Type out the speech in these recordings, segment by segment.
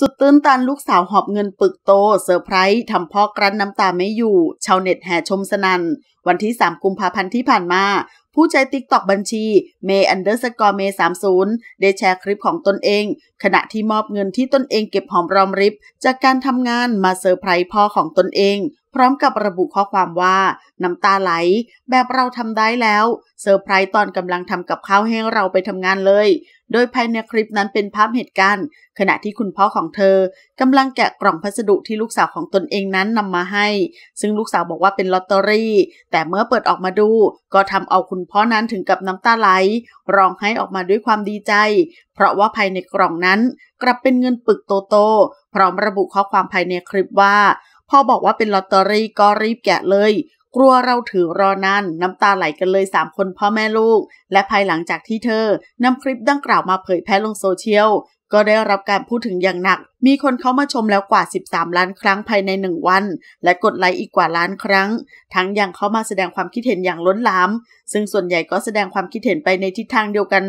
สุดตื้นตันลูกสาวหอบเงินปึกโตเซอร์ไพรส์ทำพ่อกลั้นน้ำตาไม่อยู่ ชาวเน็ตแห่ชมสนั่นวันที่ 3 กุมภาพันธ์ที่ผ่านมา ผู้ใช้ TikTok บัญชีเมย์ underscore เมย์สามศูนย์ได้แชร์คลิปของตนเอง ขณะที่มอบเงินที่ตนเองเก็บหอมรอมริบ จากการทำงานมาเซอร์ไพรส์พ่อของตนเอง พร้อมกับระบุข้อความว่า น้ำตาไหล แบบเราทำได้แล้ว เซอร์ไพรส์ตอนกำลังทำกับข้าวให้เราไปทำงานเลย โดยภายในคลิปนั้นเป็นภาพเหตุการณ์ ขณะที่คุณพ่อของเธอกำลังแกะกล่องพัสดุที่ลูกสาวของตนเองนั้นนำมาให้ ซึ่งลูกสาวบอกว่าเป็นลอตเตอรี่ แต่เมื่อเปิดออกมาดู ก็ทำเอาคุณพ่อนั้นถึงกับน้ำตาไหล ร้องไห้ออกมาด้วยความดีใจ เพราะว่าภายในกล่องนั้น กลับเป็นเงินปึกโตโตพร้อมระบุข้อความภายในคลิปว่า พ่อบอกว่าเป็นลอตเตอรี่ก็รีบแกะเลย กลัวเราถือรอนานน้ำตาไหลกันเลย3คนพ่อแม่ลูก และภายหลังจากที่เธอนำคลิปดังกล่าวมาเผยแพร่ลงโซเชียลก็ได้รับการพูดถึงอย่างหนักมีคนเข้ามาชมแล้วกว่า 13 ล้านครั้งภายใน 1 วัน และกดไลค์อีกกว่าล้านครั้ง ทั้งยังเข้ามาแสดงความคิดเห็นอย่างล้นหลาม ซึ่งส่วนใหญ่ก็แสดงความคิดเห็นไปในทิศทางเดียวกัน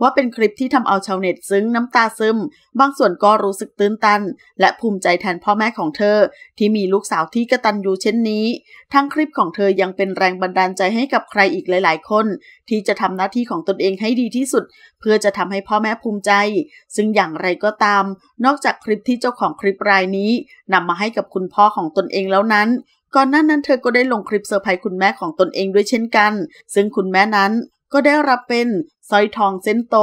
ว่าเป็นคลิปที่ทำเอาชาวเน็ตซึ้งน้ำตาซึม บางส่วนก็รู้สึกตื้นตัน และภูมิใจแทนพ่อแม่ของเธอ ที่มีลูกสาวที่กระตันยูเช่นนี้ ทั้งคลิปของเธอยังเป็นแรงบันดาลใจให้กับใครอีกหลาย ๆ คน ที่จะทำหน้าที่ของตนเองให้ดีที่สุด เพื่อจะทำให้พ่อแม่ภูมิใจ ซึ่งอย่างไรก็ตาม นอกจากคลิปลิปที่เจ้าของคลิปรายนี้นำมาให้กับคุณพ่อของตนเองแล้วนั้น ก่อนหน้านั้นเธอก็ได้ลงคลิปเซอร์ไพรส์คุณแม่ของตนเองด้วยเช่นกัน ซึ่งคุณแม่นั้นก็ได้รับเป็นสร้อยทองเส้นโต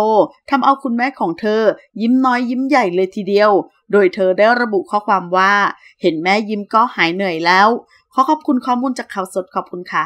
ทำเอาคุณแม่ของเธอ ยิ้มน้อยยิ้มใหญ่เลยทีเดียว โดยเธอได้ระบุข้อความว่า เห็นแม่ยิ้มก็หายเหนื่อยแล้ว ขอขอบคุณข้อมูลจากข่าวสดขอบคุณค่ะ